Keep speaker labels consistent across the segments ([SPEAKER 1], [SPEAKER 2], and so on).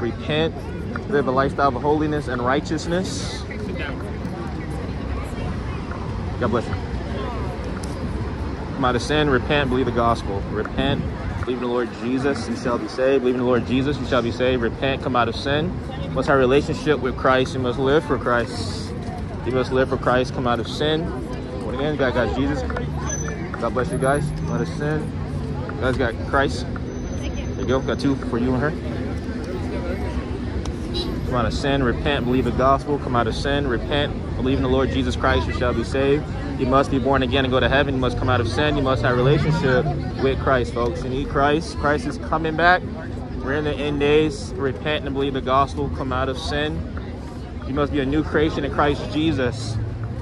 [SPEAKER 1] repent, live a lifestyle of holiness and righteousness. God bless you. Come out of sin, repent, believe the gospel. Repent, believe in the Lord Jesus, you shall be saved. Believe in the Lord Jesus, you shall be saved. Repent, come out of sin. What's our relationship with Christ? You must live for Christ. You must live for Christ, come out of sin. What again? God got Jesus. God bless you guys. Come out of sin. You guys got Christ. There you go. Got two for you and her. Come out of sin, repent, believe the gospel. Come out of sin, repent, believe in the Lord Jesus Christ, you shall be saved. You must be born again and go to heaven. You must come out of sin. You must have a relationship with Christ, folks. You need Christ. Christ is coming back. We're in the end days. Repent and believe the gospel. Come out of sin. You must be a new creation in Christ Jesus.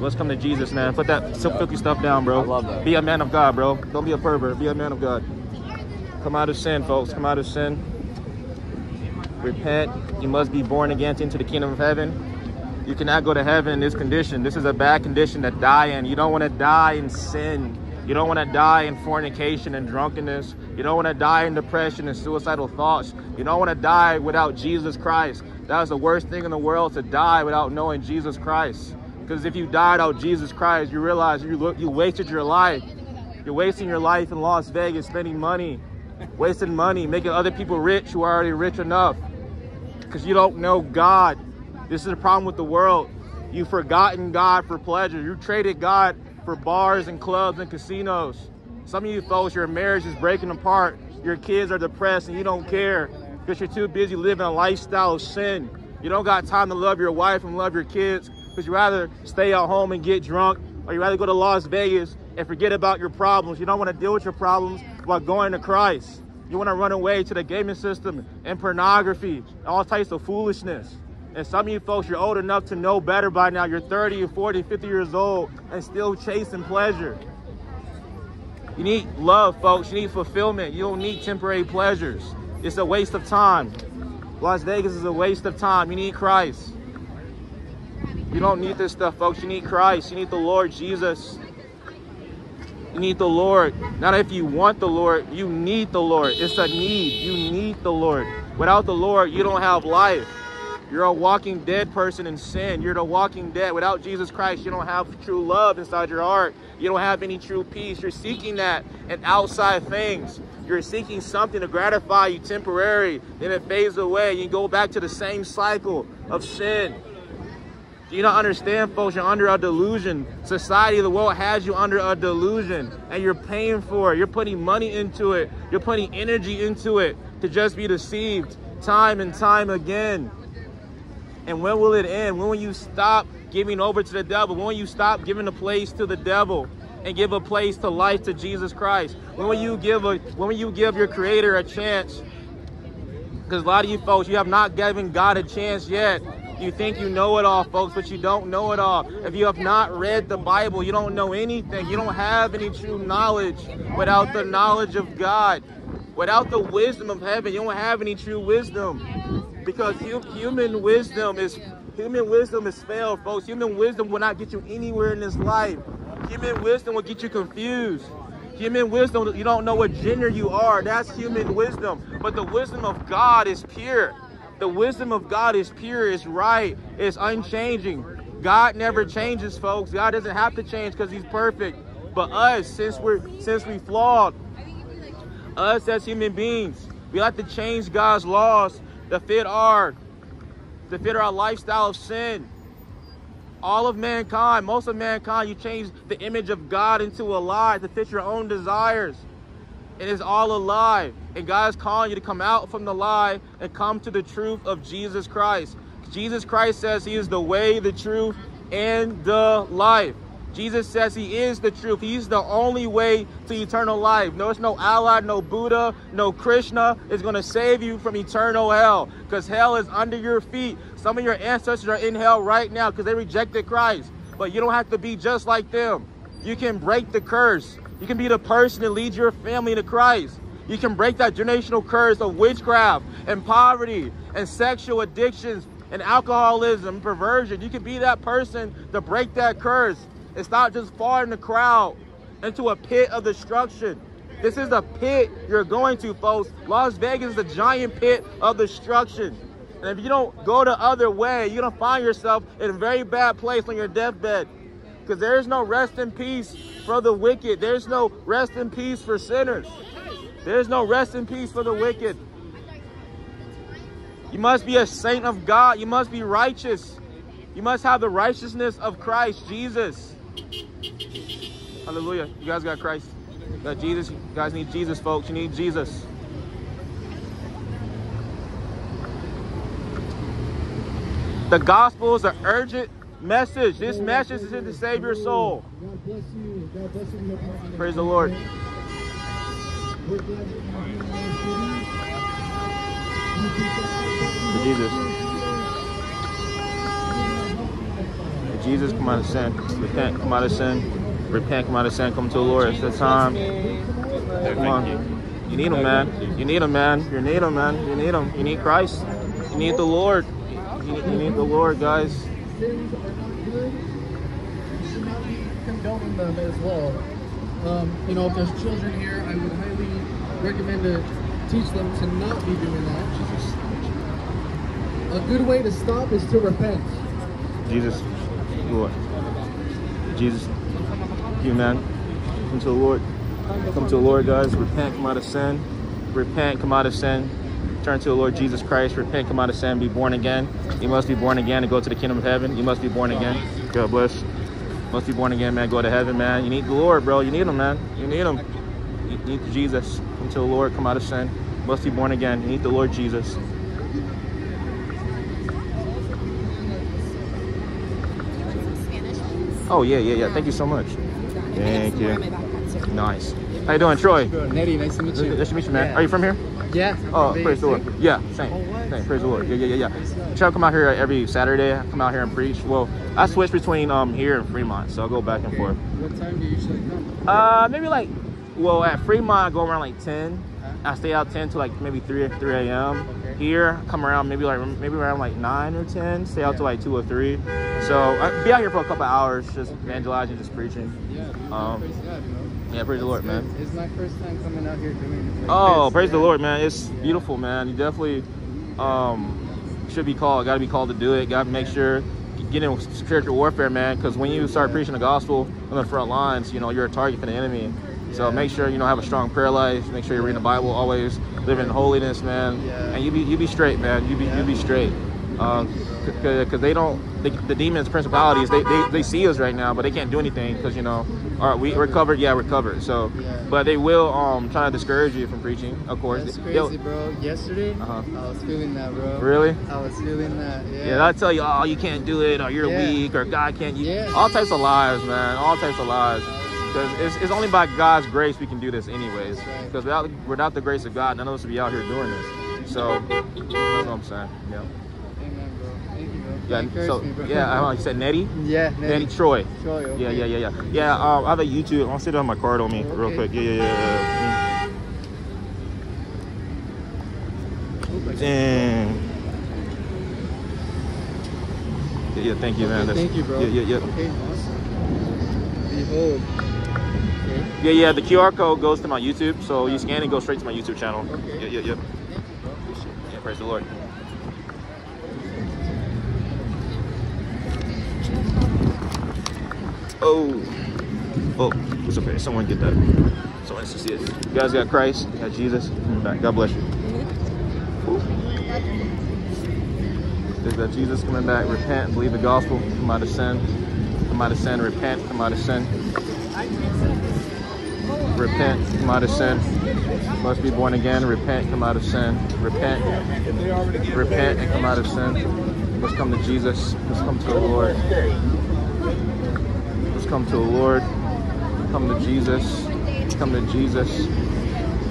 [SPEAKER 1] Let's come to Jesus, man. Put that filthy stuff down, bro.
[SPEAKER 2] I love that.
[SPEAKER 1] Be a man of God, bro. Don't be a pervert. Be a man of God. Come out of sin, folks. Come out of sin. Repent. You must be born again into the kingdom of heaven. You cannot go to heaven in this condition. This is a bad condition to die in. You don't want to die in sin. You don't want to die in fornication and drunkenness. You don't want to die in depression and suicidal thoughts. You don't want to die without Jesus Christ. That is the worst thing in the world to die without knowing Jesus Christ. Because if you died without Jesus Christ, you realize you look, you wasted your life. You're wasting your life in Las Vegas, spending money, wasting money, making other people rich who are already rich enough. Because you don't know God. This is the problem with the world. You've forgotten God for pleasure. You traded God for bars and clubs and casinos. Some of you folks, your marriage is breaking apart. Your kids are depressed and you don't care because you're too busy living a lifestyle of sin. You don't got time to love your wife and love your kids because you rather stay at home and get drunk or you rather go to Las Vegas and forget about your problems. You don't want to deal with your problems while going to Christ. You want to run away to the gaming system and pornography, all types of foolishness. And some of you folks, you're old enough to know better by now. You're 30 or 40, 50 years old and still chasing pleasure. You need love, folks. You need fulfillment. You don't need temporary pleasures. It's a waste of time. Las Vegas is a waste of time. You need Christ. You don't need this stuff, folks. You need Christ. You need the Lord Jesus. You need the Lord. Not if you want the Lord, you need the Lord. It's a need. You need the Lord. Without the Lord, you don't have life. You're a walking dead person in sin. You're the walking dead. Without Jesus Christ, you don't have true love inside your heart. You don't have any true peace. You're seeking that in outside things. You're seeking something to gratify you temporary. Then it fades away. You go back to the same cycle of sin. Do you not understand, folks? You're under a delusion. Society, the world has you under a delusion. And you're paying for it. You're putting money into it. You're putting energy into it to just be deceived time and time again. And when will it end? When will you stop giving over to the devil? When will you stop giving a place to the devil and give a place to life to Jesus Christ? When will you give a when will you give your creator a chance? Because a lot of you folks, you have not given God a chance yet. You think you know it all, folks, but you don't know it all. If you have not read the Bible, you don't know anything. You don't have any true knowledge without the knowledge of God. Without the wisdom of heaven, you don't have any true wisdom because human wisdom is human wisdom is failed, folks. Human wisdom will not get you anywhere in this life. Human wisdom will get you confused. Human wisdom, you don't know what gender you are. That's human wisdom. But the wisdom of God is pure. The wisdom of God is pure, is right, is unchanging. God never changes, folks. God doesn't have to change because he's perfect. But us, since we're since we flawed, us as human beings, we have to change God's laws to fit our to fit our lifestyle of sin. All of mankind, most of mankind, you change the image of God into a lie to fit your own desires. It is all a lie. And God is calling you to come out from the lie and come to the truth of Jesus Christ. Jesus Christ says he is the way, the truth, and the life. Jesus says he is the truth. He's the only way to eternal life. No, it's no Allah, no Buddha, no Krishna is going to save you from eternal hell because hell is under your feet. Some of your ancestors are in hell right now because they rejected Christ. But you don't have to be just like them. You can break the curse. You can be the person that leads your family to Christ. You can break that generational curse of witchcraft and poverty and sexual addictions and alcoholism, perversion. You can be that person to break that curse. It's not just falling the crowd into a pit of destruction. This is the pit you're going to, folks. Las Vegas is a giant pit of destruction. And if you don't go the other way, you're gonna find yourself in a very bad place on your deathbed. Because there's no rest in peace for the wicked. There's no rest in peace for sinners. There's no rest in peace for the wicked. You must be a saint of God. You must be righteous. You must have the righteousness of Christ Jesus. Hallelujah. You guys got Christ. You got Jesus. You guys need Jesus, folks. You need Jesus. The gospel is an urgent message. This message is to save your soul.
[SPEAKER 2] God bless you. God bless you.
[SPEAKER 1] Praise the Lord.
[SPEAKER 2] We're glad that you're here.
[SPEAKER 1] For Jesus. For Jesus, come out of sin. Repent, come out of sin. Repent, come out of sin. Come to the Lord. It's the time. Come on. You need him, man. You need him, man. You need him, man. You need him. You need Christ. You need the Lord. You need, you need the Lord, guys.
[SPEAKER 2] Sins are not good. You should not be condoning them as well. Um, you know, if there's children here, I would highly recommend to teach them to not be doing that. Jesus. A good way to stop is to repent.
[SPEAKER 1] Jesus, Lord. Jesus, you, man. Come to the Lord. Come to the Lord, guys. Repent, come out of sin. Repent, come out of sin. Turn to the Lord Jesus Christ. Repent, come out of sin. Be born again. You must be born again to go to the kingdom of heaven. You must be born again. God bless. Must be born again, man. Go to heaven, man. You need the Lord, bro. You need him, man. You need him. You need Jesus. Come to the Lord. Come out of sin. Must be born again. You need the Lord Jesus. Oh yeah, yeah, yeah. Thank you so much. Thank you. Nice. How you doing, Troy?
[SPEAKER 3] Nettie, nice to meet you.
[SPEAKER 1] Nice to meet you, man.
[SPEAKER 3] Yeah.
[SPEAKER 1] Are you from here?
[SPEAKER 3] Yeah.
[SPEAKER 1] Oh, praise the Lord. Yeah, same. Same. Praise the Lord. Yeah, yeah, yeah, yeah. Try to come out here every Saturday. I come out here and preach. Well, I switch between um here and Fremont, so I go back and forth.
[SPEAKER 3] What time do you usually come?
[SPEAKER 1] Uh, maybe like, well, at Fremont I go around like 10. I stay out 10 to like maybe 3 3 a.m.
[SPEAKER 3] Okay.
[SPEAKER 1] Here, I come around maybe like maybe around like 9 or 10. Stay out
[SPEAKER 3] Yeah.
[SPEAKER 1] to like 2 or 3. So I be out here for a couple hours, just evangelizing, just preaching.
[SPEAKER 3] Yeah.
[SPEAKER 1] Um,
[SPEAKER 3] praise God, you know.
[SPEAKER 1] Yeah, praise the Lord, man.
[SPEAKER 3] It's my first time coming out here doing like
[SPEAKER 1] Oh,
[SPEAKER 3] this,
[SPEAKER 1] praise the. Lord, man. It's
[SPEAKER 3] Yeah.
[SPEAKER 1] beautiful, man. You definitely um, should be called. Got to be called to do it. Got to make sure get in spiritual warfare, man. Because when you start preaching the gospel on the front lines, you know you're a target for the enemy. So make sure you know have a strong prayer life. Make sure you're reading the Bible always, living in holiness, man.
[SPEAKER 3] Yeah.
[SPEAKER 1] And you be you be straight, man. You be you be straight. Because they don't, they, the demons, principalities, they, they, they see us right now, but they can't do anything because you know, all right, we, we're yeah, we're. So,
[SPEAKER 3] Yeah.
[SPEAKER 1] but they will um try to discourage you from preaching, of course.
[SPEAKER 3] That's
[SPEAKER 1] They'll-
[SPEAKER 3] crazy, bro. Yesterday,
[SPEAKER 1] Uh-huh.
[SPEAKER 3] I was feeling that, bro.
[SPEAKER 1] Really?
[SPEAKER 3] I was feeling that. Yeah.
[SPEAKER 1] Yeah, they'll tell you, oh, you can't do it, or you're
[SPEAKER 3] Yeah.
[SPEAKER 1] weak, or God can't. You,
[SPEAKER 3] Yeah.
[SPEAKER 1] All types of lies, man. All types of lies. Because it's, it's only by God's grace we can do this, anyways.
[SPEAKER 3] That's right.
[SPEAKER 1] Because without without the grace of God, none of us would be out here doing this. So that's what I'm saying. Yeah.
[SPEAKER 3] Amen, bro. Thank you, bro.
[SPEAKER 1] Yeah.
[SPEAKER 3] Encourage
[SPEAKER 1] So
[SPEAKER 3] me,
[SPEAKER 1] yeah, I don't know, you said Nettie.
[SPEAKER 3] yeah,
[SPEAKER 1] Nettie Troy.
[SPEAKER 3] Troy, okay.
[SPEAKER 1] Yeah, yeah, yeah, yeah. Yeah, um, I have a YouTube. I'll sit on my card on me real quick. Yeah, yeah, yeah. yeah. Dang. Yeah, yeah, thank you, man. That's-
[SPEAKER 3] thank you, bro.
[SPEAKER 1] Yeah, yeah, yeah.
[SPEAKER 3] Okay, awesome. Behold. Okay.
[SPEAKER 1] Yeah, yeah, the QR code goes to my YouTube, so you scan it, goes straight to my YouTube channel.
[SPEAKER 3] Okay.
[SPEAKER 1] Yeah, yeah, yeah.
[SPEAKER 3] Thank you, bro. Appreciate it.
[SPEAKER 1] Yeah, praise the Lord. Oh, oh, it's okay. Someone get that. Someone needs to see it. You guys got Christ, you got Jesus. God bless you. You got Jesus coming back. Repent, believe the gospel, come out of sin. Come out of sin, repent, come out of sin. Repent, come out of sin. Must be born again. Repent, come out of sin. Repent, repent, and come out of sin. Let's come to Jesus. Let's come to the Lord. Let's come to the Lord. Come to Jesus. Come to Jesus.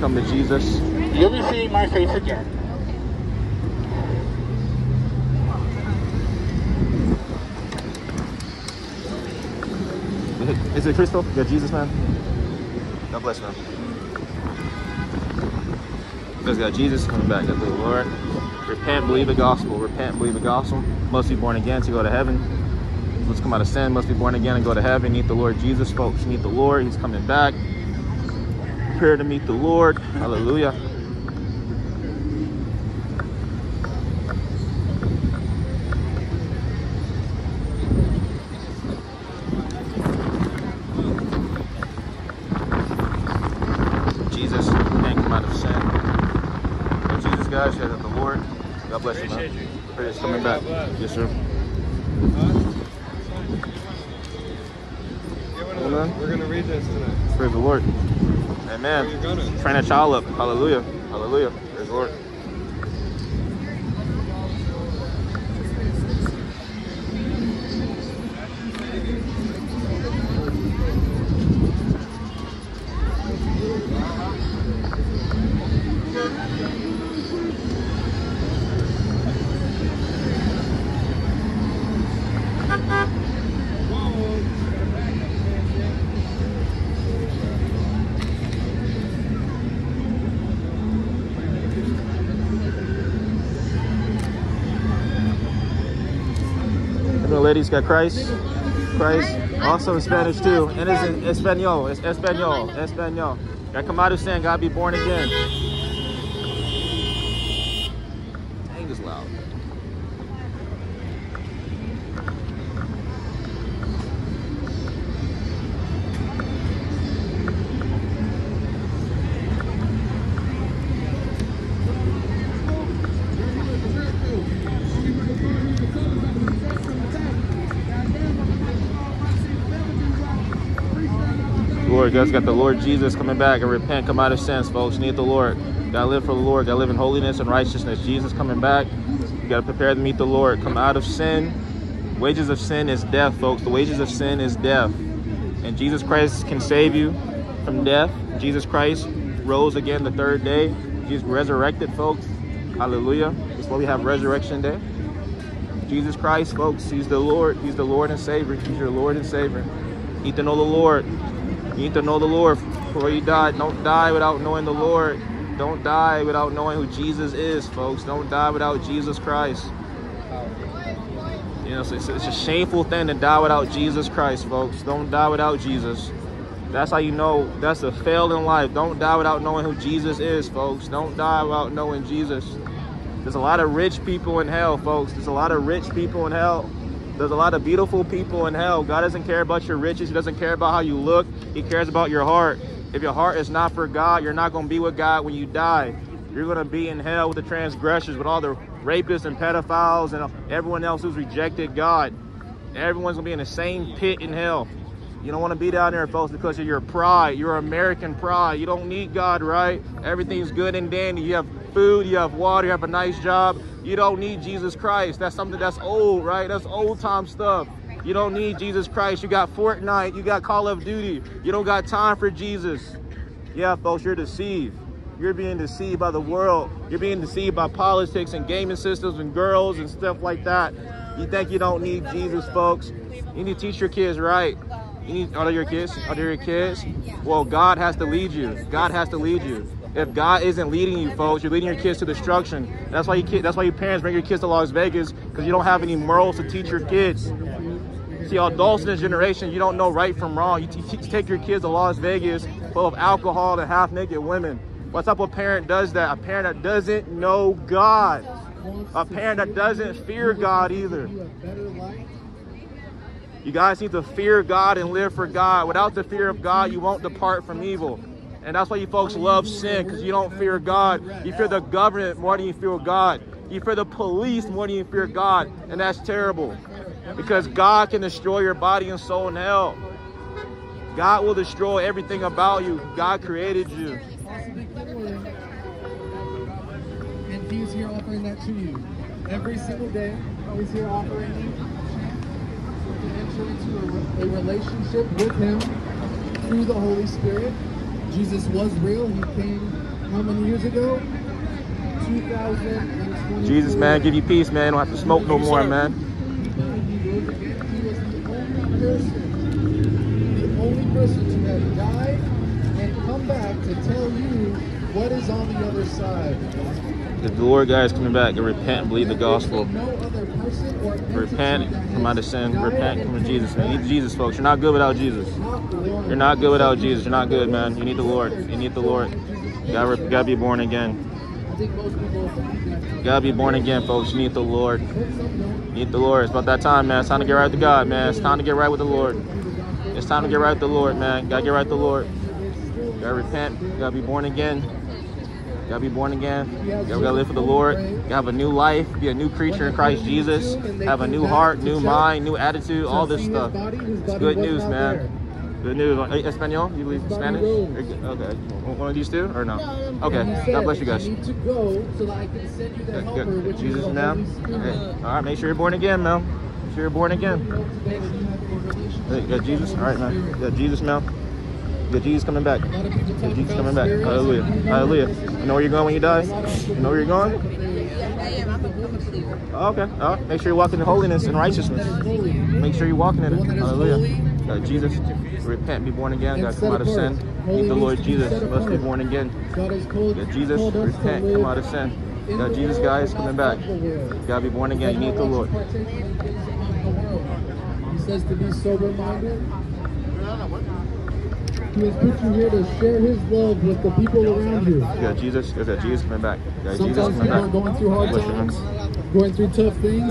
[SPEAKER 1] Come to Jesus.
[SPEAKER 4] You'll be seeing my face again.
[SPEAKER 1] Is it Crystal? You got Jesus, man? God bless, man. You guys got Jesus coming back. That's the Lord. Repent, believe the gospel. Repent, believe the gospel. Must be born again to go to heaven. Let's come out of sin. Must be born again and go to heaven. Need the Lord Jesus, folks. Need the Lord. He's coming back. prepare to meet the Lord. Hallelujah. Jesus can't come out of sin. And Jesus, guys, yeah, the Lord. God bless you, man.
[SPEAKER 5] You.
[SPEAKER 1] Appreciate coming back. Yes, sir.
[SPEAKER 5] We're
[SPEAKER 1] Amen.
[SPEAKER 5] we're gonna read this tonight.
[SPEAKER 1] Praise the Lord. Amen. Train a child up. Hallelujah. Hallelujah. Praise the Lord. Come on, ladies, got Christ. Christ. Also in Spanish too. And it's in Espanol. It's Espanol. Espanol. Got of sin, gotta be born again. Lord, you guys got the Lord Jesus coming back and repent, come out of sins, folks. You need the Lord. Gotta live for the Lord. Gotta live in holiness and righteousness. Jesus coming back. You gotta prepare to meet the Lord. Come out of sin. Wages of sin is death, folks. The wages of sin is death. And Jesus Christ can save you from death. Jesus Christ rose again the third day. Jesus resurrected, folks. Hallelujah. That's why we have Resurrection Day. Jesus Christ, folks, He's the Lord. He's the Lord and Savior. He's your Lord and Savior. Need to know the Lord. You need to know the Lord before you die. Don't die without knowing the Lord. Don't die without knowing who Jesus is, folks. Don't die without Jesus Christ. You know, it's, it's a shameful thing to die without Jesus Christ, folks. Don't die without Jesus. That's how you know that's a fail in life. Don't die without knowing who Jesus is, folks. Don't die without knowing Jesus. There's a lot of rich people in hell, folks. There's a lot of rich people in hell. There's a lot of beautiful people in hell. God doesn't care about your riches. He doesn't care about how you look. He cares about your heart. If your heart is not for God, you're not going to be with God when you die. You're going to be in hell with the transgressors, with all the rapists and pedophiles and everyone else who's rejected God. Everyone's going to be in the same pit in hell. You don't want to be down there, folks, because of your pride, your American pride. You don't need God, right? Everything's good and dandy. You have food, you have water, you have a nice job. You don't need Jesus Christ. That's something that's old, right? That's old time stuff. You don't need Jesus Christ. You got Fortnite, you got Call of Duty. You don't got time for Jesus. Yeah, folks, you're deceived. You're being deceived by the world. You're being deceived by politics and gaming systems and girls and stuff like that. You think you don't need Jesus, folks. You need to teach your kids right. You need, are they your kids? Are they your kids? Well, God has to lead you. God has to lead you. If God isn't leading you, folks, you're leading your kids to destruction. That's why you that's why your parents bring your kids to Las Vegas because you don't have any morals to teach your kids. See, adults in this generation, you don't know right from wrong. You take your kids to Las Vegas full of alcohol and half-naked women. What type of parent does that? A parent that doesn't know God. A parent that doesn't fear God either.
[SPEAKER 2] You
[SPEAKER 1] guys need to fear God and live for God. Without the fear of God, you won't depart from evil. And that's why you folks love sin, because you don't fear God. You fear the government more than you fear God. You fear the police more than you fear God. And that's terrible. Because God can destroy your body and soul in hell. God will destroy everything about you. God created you.
[SPEAKER 2] And he's here offering that to you. Every single day, he's here offering you to enter into a relationship with him through the Holy Spirit. Jesus was real. He came how many years ago? 2020.
[SPEAKER 1] Jesus, man, give you peace, man. Don't have to smoke no more, man.
[SPEAKER 2] He. He was the only person, the only person to have died and come back to tell you what is on the other side.
[SPEAKER 1] The Lord, guys, coming back repent and believe the gospel. Repent, out of sin. Repent, come to Jesus. You need Jesus, folks. You're not good without Jesus. You're not good without Jesus. You're not good, man. You need the Lord. You need the Lord. You gotta, you gotta be born again. You gotta be born again, folks. You need the Lord. You need the Lord. It's about that time, man. It's time to get right with God, man. It's time to get right with the Lord. It's time to get right with the Lord, man. Gotta get right with the Lord. You gotta repent. You gotta be born again. Gotta be born again. You gotta live for the Lord. Gotta have a new life. Be a new creature in Christ Jesus. Have a new heart, new mind, new attitude. All this stuff. It's good news, man. Good news. Hey, Espanol? You believe Spanish? Okay. One of these two or no? Okay. God bless you guys. Jesus now. Okay. All right, make sure you're born again, Mel. Make sure you're born again. Hey, got Jesus? All right, man. Got Jesus, Mel. Got Jesus coming back. Got Jesus coming back. Hallelujah. Hallelujah. You know where you're going when you die? You know where you're going? Oh, okay. All right. Make sure you're walking in holiness and righteousness. Make sure you're walking in it. Hallelujah. Got Jesus. Repent, be born again. To come out of sin. Need the Lord Jesus. Must be born again.
[SPEAKER 2] God
[SPEAKER 1] Jesus. Repent, come out of sin.
[SPEAKER 2] in
[SPEAKER 1] Got Jesus, guys, coming back. gotta be born again. You need the Lord.
[SPEAKER 2] He says to be sober minded. He has put you here to share his love with the people around you.
[SPEAKER 1] You got Jesus. You got Jesus coming back. You got Jesus
[SPEAKER 2] Sometimes
[SPEAKER 1] coming
[SPEAKER 2] people are
[SPEAKER 1] back.
[SPEAKER 2] going through hard times, going through tough things.